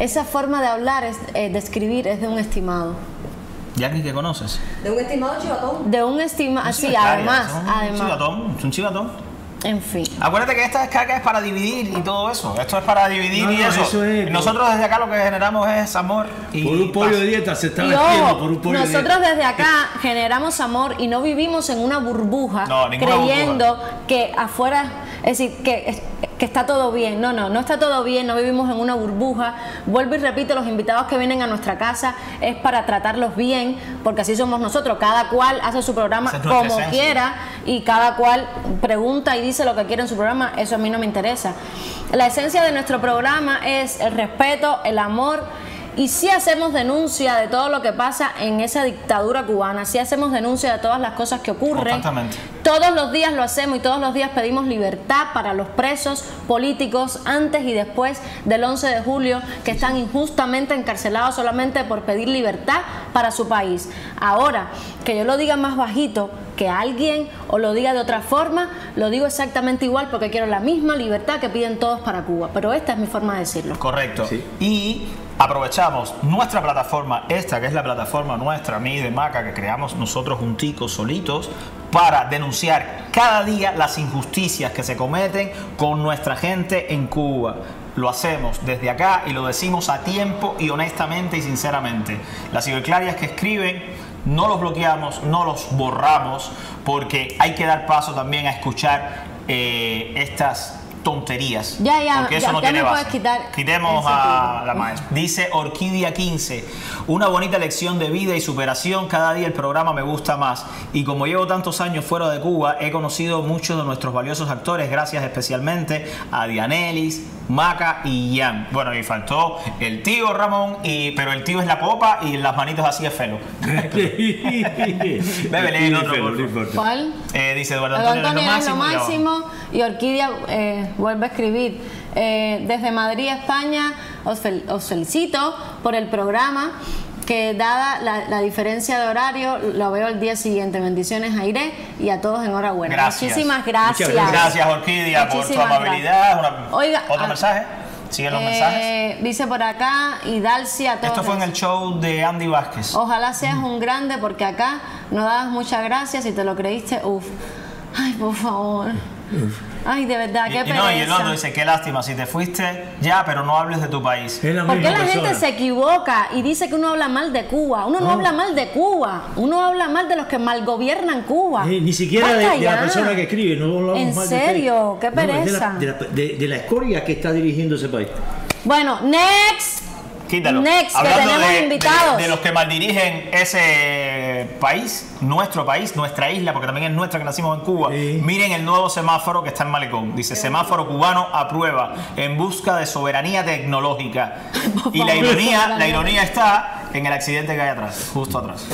esa forma de hablar, es, eh, de escribir, es de un estimado. Jackie, ¿qué conoces? De un estimado chivatón. De un estimado, sí, Becaria, además, es un además. chivatón, es un chivatón. En fin. Acuérdate que esta descarga es para dividir y todo eso. Esto es para dividir No, y no, eso. eso es- Y nosotros desde acá lo que generamos es amor y Por un pollo paz. de dieta se está ojo, por un pollo de nosotros dieta. desde acá generamos amor y no vivimos en una burbuja No, creyendo que afuera, es decir, que, que está todo bien. No, no, no está todo bien, no vivimos en una burbuja. Vuelvo y repito, los invitados que vienen a nuestra casa es para tratarlos bien, porque así somos nosotros. Cada cual hace su programa es como esencia. quiera y cada cual pregunta y dice lo que quiere en su programa. Eso a mí no me interesa. La esencia de nuestro programa es el respeto, el amor y sí hacemos denuncia de todo lo que pasa en esa dictadura cubana, sí hacemos denuncia de todas las cosas que ocurren. Todos los días lo hacemos y todos los días pedimos libertad para los presos políticos antes y después del 11 de julio que están injustamente encarcelados solamente por pedir libertad para su país. Ahora, que yo lo diga más bajito que alguien o lo diga de otra forma, lo digo exactamente igual porque quiero la misma libertad que piden todos para Cuba. Pero esta es mi forma de decirlo. Correcto. Sí. Y aprovechamos nuestra plataforma, esta que es la plataforma nuestra, mí de Maca, que creamos nosotros junticos, solitos, para denunciar cada día las injusticias que se cometen con nuestra gente en Cuba. Lo hacemos desde acá y lo decimos a tiempo y honestamente y sinceramente. Las ciberclarias que escriben no los bloqueamos, no los borramos, porque hay que dar paso también a escuchar eh, estas tonterías. Ya, ya, porque eso ya, no ya tiene me base. puedes quitar Quitemos a la maestra. Dice Orquídea 15, una bonita lección de vida y superación, cada día el programa me gusta más y como llevo tantos años fuera de Cuba, he conocido muchos de nuestros valiosos actores, gracias especialmente a Dianelis, Maca y Ian. Bueno, y faltó el tío Ramón, y, pero el tío es la copa y las manitos así es felo. Bebe, lee el otro, Felo, no. ¿Cuál? Eh, dice Eduardo Antonio, Antonio es lo máximo y Orquídea eh, vuelve a escribir. Eh, desde Madrid, España, os, fel- os felicito por el programa que dada la, la diferencia de horario, lo veo el día siguiente. Bendiciones a Iré y a todos enhorabuena. Gracias. Muchísimas gracias. Muchas Gracias Orquídea por tu amabilidad. Una- Oiga, ¿Otro ah, mensaje? ¿Siguen los Eh, mensajes? Dice por acá y Dalcia a todos. Esto fue en el show de Andy Vázquez. Ojalá seas un grande porque acá no dabas muchas gracias y te lo creíste. Uf. Ay, por favor. Ay, de verdad, Y, qué y pereza. no, y el otro dice, qué lástima, si te fuiste ya, pero no hables de tu país. Es la ¿Por qué la gente se equivoca y dice que uno habla mal de Cuba? Uno no, No. habla mal de Cuba, uno habla mal de los que mal gobiernan Cuba. Eh, ni siquiera de, de la persona que escribe, no hablamos ¿En mal de serio? usted. Qué No, es de la- pereza. de, la, de- de la escoria que está dirigiendo ese país. Bueno, next. Quítalo. Next, que tenemos de, invitados. de- de los que maldirigen ese país, nuestro país, nuestra isla, porque también es nuestra que nacimos en Cuba. Sí. Miren el nuevo semáforo que está en Malecón. Dice semáforo cubano a prueba en busca de soberanía tecnológica. Y la ironía, la ironía está en el accidente que hay atrás, justo atrás.